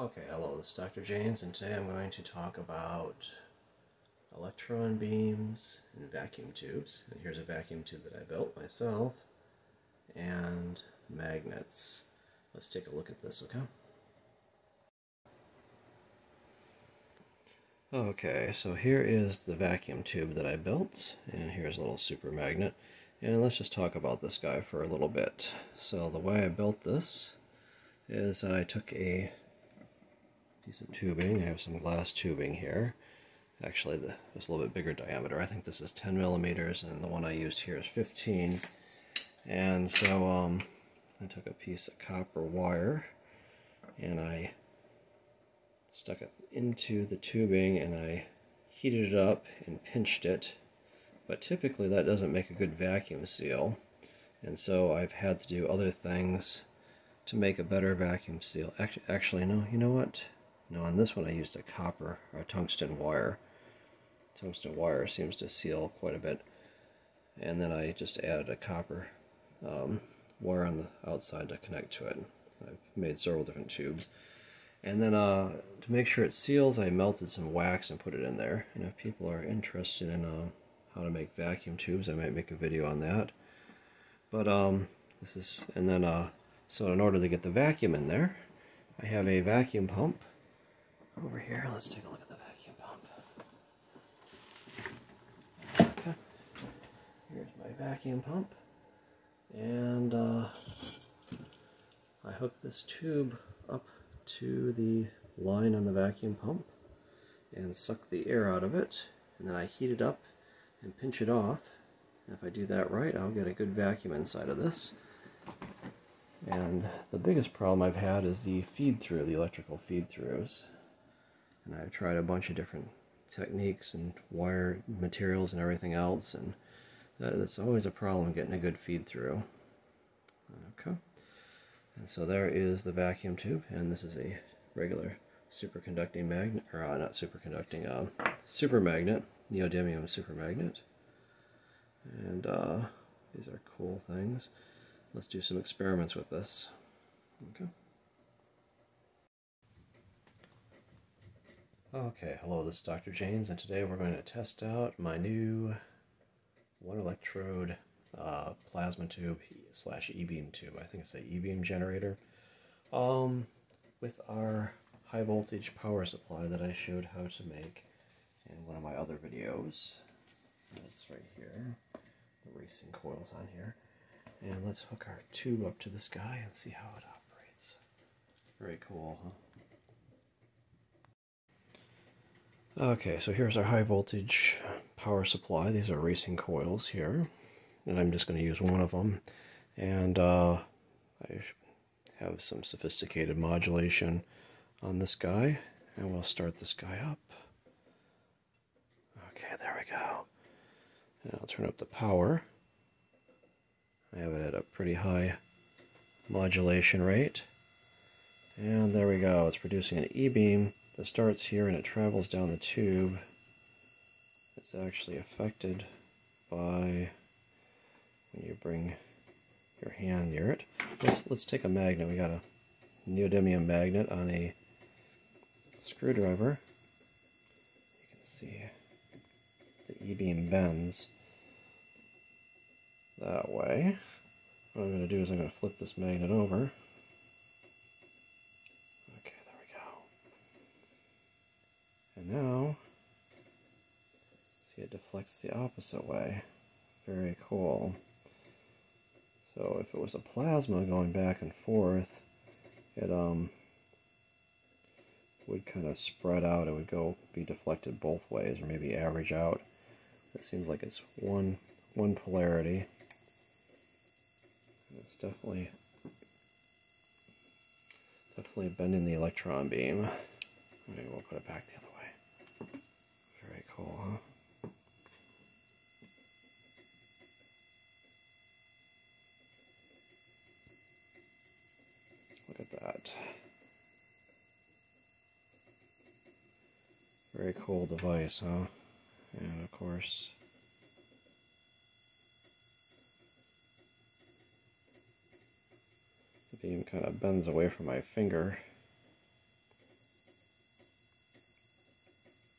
Okay, hello, this is Dr. Jaynes, and today I'm going to talk about electron beams and vacuum tubes. And here's a vacuum tube that I built myself, and magnets. Let's take a look at this, okay? Okay, so here is the vacuum tube that I built, and here's a little super magnet. And let's just talk about this guy for a little bit. So the way I built this is I took a piece of tubing. I have some glass tubing here. Actually, the, it's a little bit bigger diameter. I think this is 10 millimeters, and the one I used here is 15. And so um, I took a piece of copper wire, and I stuck it into the tubing, and I heated it up and pinched it. But typically that doesn't make a good vacuum seal. And so I've had to do other things to make a better vacuum seal. Actually, actually no, you know what? Now on this one I used a copper or a tungsten wire. Tungsten wire seems to seal quite a bit. And then I just added a copper um, wire on the outside to connect to it. I've made several different tubes. And then uh, to make sure it seals, I melted some wax and put it in there. And if people are interested in uh, how to make vacuum tubes, I might make a video on that. But um, this is, and then uh, so in order to get the vacuum in there, I have a vacuum pump over here. Let's take a look at the vacuum pump. Okay. Here's my vacuum pump. And uh, I hook this tube up to the line on the vacuum pump and suck the air out of it. And then I heat it up and pinch it off. And if I do that right, I'll get a good vacuum inside of this. And the biggest problem I've had is the feed through, the electrical feed throughs and I've tried a bunch of different techniques and wire materials and everything else and that's always a problem getting a good feed through. Okay. And so there is the vacuum tube and this is a regular superconducting magnet or uh, not superconducting uh, super magnet neodymium super magnet and uh, these are cool things. Let's do some experiments with this. Okay Okay, hello, this is Dr. Jaynes, and today we're going to test out my new one electrode uh, plasma tube slash e-beam tube. I think it's a e-beam generator. Um, with our high voltage power supply that I showed how to make in one of my other videos. That's right here. The racing coils on here. And let's hook our tube up to this guy and see how it operates. Very cool, huh? Okay, so here's our high voltage power supply. These are racing coils here, and I'm just going to use one of them. And uh, I have some sophisticated modulation on this guy, and we'll start this guy up. Okay, there we go. And I'll turn up the power. I have it at a pretty high modulation rate. And there we go, it's producing an E-beam that starts here and it travels down the tube. It's actually affected by when you bring your hand near it. Let's let's take a magnet. We got a neodymium magnet on a screwdriver. You can see the e-beam bends that way. What I'm going to do is I'm going to flip this magnet over. And now, see it deflects the opposite way. Very cool. So if it was a plasma going back and forth, it um would kind of spread out. It would go be deflected both ways, or maybe average out. It seems like it's one one polarity. It's definitely definitely bending the electron beam. Maybe we'll put it back the other cool, that. Very cool device, huh? And of course, the beam kind of bends away from my finger.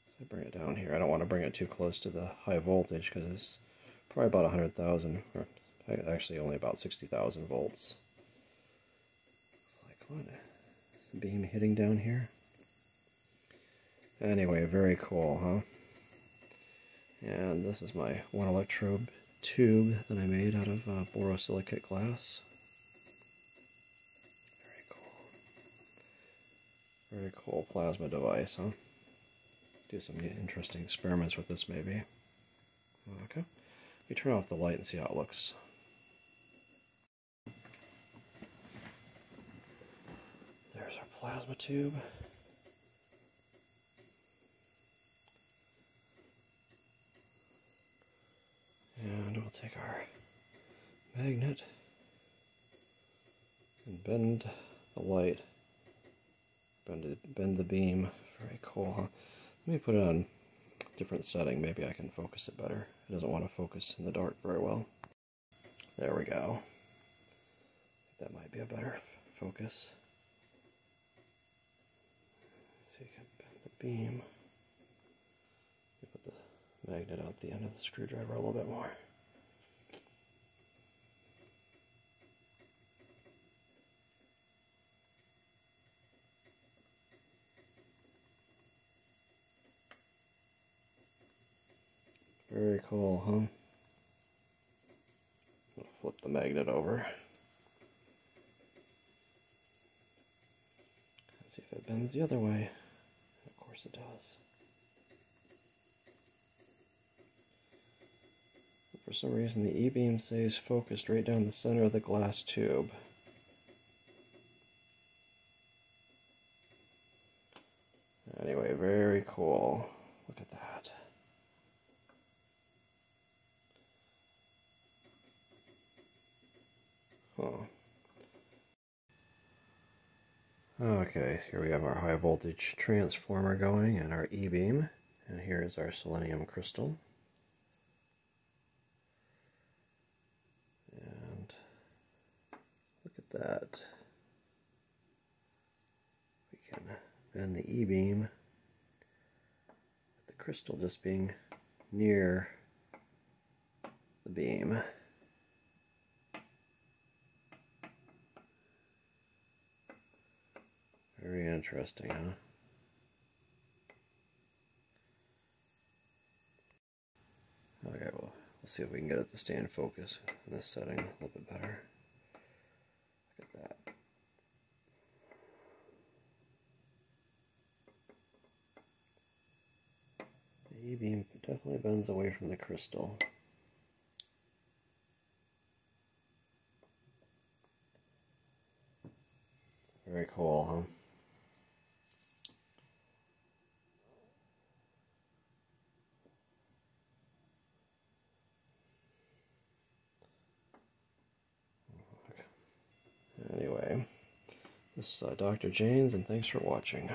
So I bring it down here. I don't want to bring it too close to the high voltage because it's probably about 100,000, or actually only about 60,000 volts. The beam hitting down here? Anyway, very cool, huh? And this is my one electrode tube that I made out of uh, borosilicate glass. Very cool. Very cool plasma device, huh? Do some interesting experiments with this maybe. Okay. Let me turn off the light and see how it looks. There's our plasma tube. And we'll take our magnet and bend the light, bend, it, bend the beam. Very cool, huh? Let me put it on different setting. Maybe I can focus it better. It doesn't want to focus in the dark very well. There we go. That might be a better focus. So you can bend the magnet out the end of the screwdriver a little bit more. Very cool, huh? I'll flip the magnet over. See if it bends the other way. Course it does. For some reason, the E-beam stays focused right down the center of the glass tube. Anyway, very cool. Look at that. Huh. Okay, here we have our high voltage transformer going and our E-beam. And here is our selenium crystal. And look at that we can bend the E-beam the crystal just being near the beam. Very interesting, huh? Okay, well, we'll see if we can get it to stay in focus in this setting a little bit better. Look at that. The E-beam definitely bends away from the crystal. Very cool, huh? Anyway, this is uh, Dr. Jaynes, and thanks for watching.